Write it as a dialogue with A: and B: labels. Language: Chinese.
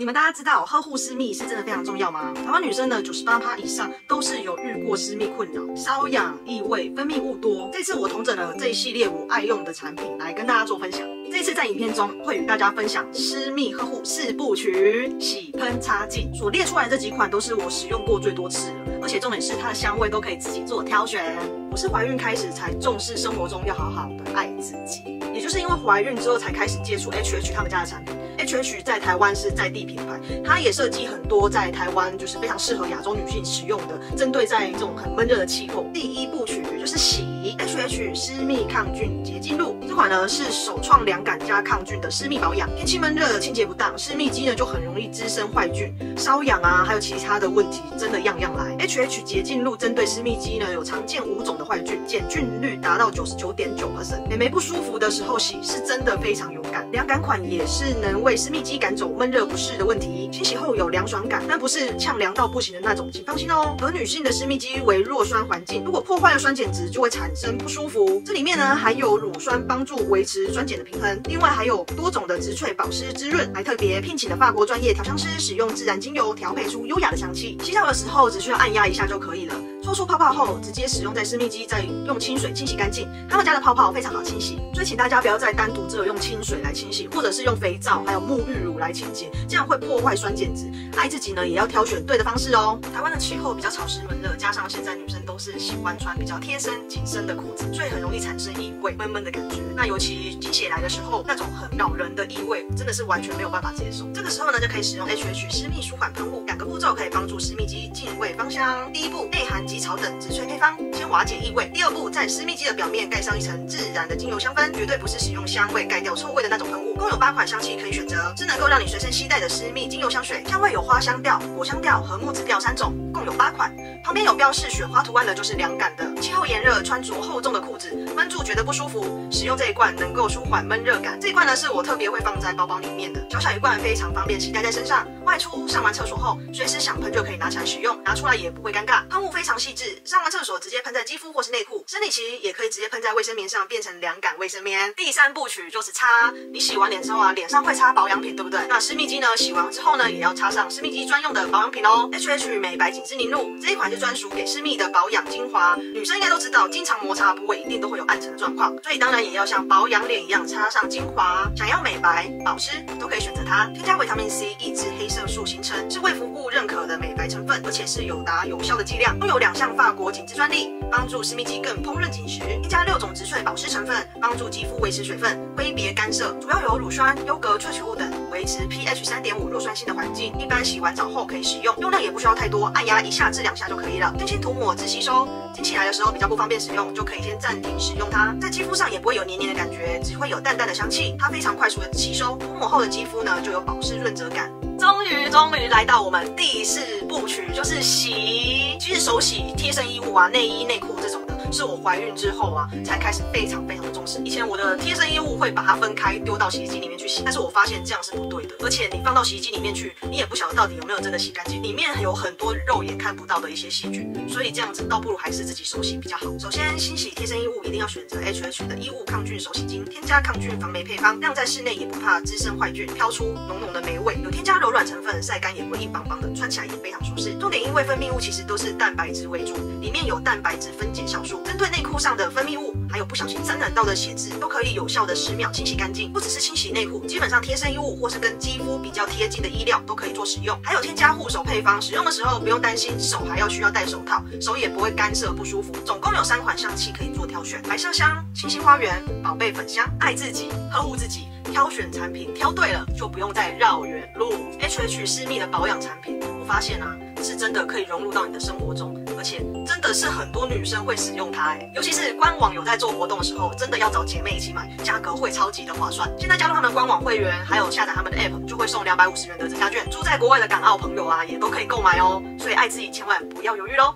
A: 你们大家知道呵护私密是真的非常重要吗？台湾女生呢，九十八趴以上都是有遇过私密困扰，瘙痒、异味、分泌物多。这次我同整了这一系列我爱用的产品来跟大家做分享。这次在影片中会与大家分享私密呵护四部曲：洗、喷、擦、净。所列出来这几款都是我使用过最多次的，而且重点是它的香味都可以自己做挑选。我是怀孕开始才重视生活中要好好的爱自己，也就是因为怀孕之后才开始接触 H H 他们家的产品。H H 在台湾是在地品牌，它也设计很多在台湾就是非常适合亚洲女性使用的，针对在这种很闷热的气候。第一部曲就是洗 H H 私密抗菌洁净露，这款呢是首创凉感加抗菌的私密保养。天气闷热，清洁不当，私密肌呢就很容易滋生坏菌、瘙痒啊，还有其他的问题，真的样样来。H H 洁净露针对私密肌呢有常见五种的坏菌，减菌率达到九十九点九 percent。美眉不舒服的时候洗是真的非常有感，凉感款也是能为。为私密肌赶走闷热不适的问题，清洗后有凉爽感，但不是呛凉到不行的那种，请放心哦。而女性的私密肌为弱酸环境，如果破坏了酸碱值，就会产生真不舒服。这里面呢还有乳酸帮助维持酸碱的平衡，另外还有多种的植萃保湿滋润，还特别聘请了法国专业调香师，使用自然精油调配出优雅的香气。洗澡的时候只需要按压一下就可以了。搓出泡泡后，直接使用在私密肌，再用清水清洗干净。他们家的泡泡非常好清洗，所以请大家不要再单独只有用清水来清洗，或者是用肥皂还有沐浴乳来清洁，这样会破坏酸碱值。爱自己呢，也要挑选对的方式哦。台湾的气候比较潮湿闷热，加上现在女生是喜欢穿比较贴身紧身的裤子，所以很容易产生异味、闷闷的感觉。那尤其经血来的时候，那种很扰人的异味，真的是完全没有办法接受。这个时候呢，就可以使用 H H 私密舒缓喷雾，两个步骤可以帮助私密肌净味芳香。第一步，内含吉草等植萃。配方先瓦解异味，第二步在私密肌的表面盖上一层自然的精油香氛，绝对不是使用香味盖掉臭味的那种喷雾。共有八款香气可以选择，是能够让你随身携带的私密精油香水。香味有花香调、果香调和木质调三种，共有八款。旁边有标示雪花图案的，就是凉感的。气候炎热，穿着厚重的裤子闷住觉得不舒服，使用这一罐能够舒缓闷热感。这一罐呢是我特别会放在包包里面的，小小一罐非常方便携带在身上。外出上完厕所后，随时想喷就可以拿起来使用，拿出来也不会尴尬。喷雾非常细致，上完厕。所直接喷在肌肤或是内裤，生理期也可以直接喷在卫生棉上，变成凉感卫生棉。第三部曲就是擦，你洗完脸之后啊，脸上会擦保养品，对不对？那私密肌呢，洗完之后呢，也要擦上私密肌专用的保养品哦。H H 美白紧致凝露这一款是专属给私密的保养精华，女生应该都知道，经常摩擦部位一定都会有暗沉的状况，所以当然也要像保养脸一样擦上精华。想要美白保湿都可以选择它，添加维他命 C，抑制黑色素形成，是卫福部认可的美白成分，而且是有达有效的剂量，拥有两项法国紧致。专利帮助私密肌更烹饪紧实，添加六种植萃保湿成分，帮助肌肤维持水分，挥别干涩。主要有乳酸、优格萃取物等，维持 pH 三点五弱酸性的环境。一般洗完澡后可以使用，用量也不需要太多，按压一下至两下就可以了。轻轻涂抹，自吸收。经起来的时候比较不方便使用，就可以先暂停使用它。在肌肤上也不会有黏黏的感觉，只会有淡淡的香气。它非常快速的吸收，涂抹后的肌肤呢就有保湿润泽感。终于，终于来到我们第四部曲，就是洗。其实手洗贴身衣物啊、内衣、内裤这种的。是我怀孕之后啊，才开始非常非常的重视。以前我的贴身衣物会把它分开丢到洗衣机里面但是我发现这样是不对的。而且你放到洗衣机里面去，你也不晓得到底有没有真的洗干净，里面有很多肉眼看不到的一些细菌，所以这样子倒不如还是自己手洗比较好。首先，新洗贴身衣物一定要选择 H H 的衣物抗菌手洗巾，添加抗菌防霉配方，晾在室内也不怕滋生坏菌，飘出浓浓的霉味。有添加柔软成分，晒干也不会硬邦邦的，穿起来也非常舒适。重点因为分泌物其实都是蛋白质为主，里面有蛋白质分解酵素。针对内裤上的分泌物，不小心沾染到的血渍，都可以有效的十秒清洗干净。不只是清洗内裤，基本上贴身衣物或是跟肌肤比较贴近的衣料都可以做使用。还有添加护手配方，使用的时候不用担心手还要需要戴手套，手也不会干涩不舒服。总共有三款香气可以做挑选：白麝香、清新花园、宝贝粉香。爱自己，呵护自己，挑选产品挑对了，就不用再绕远路。H H 私密的保养产品，我发现啊，是真的可以融入到你的生活中。而且真的是很多女生会使用它，哎，尤其是官网有在做活动的时候，真的要找姐妹一起买，价格会超级的划算。现在加入他们官网会员，还有下载他们的 app，就会送两百五十元的增加券。住在国外的港澳朋友啊，也都可以购买哦。所以爱自己，千万不要犹豫喽。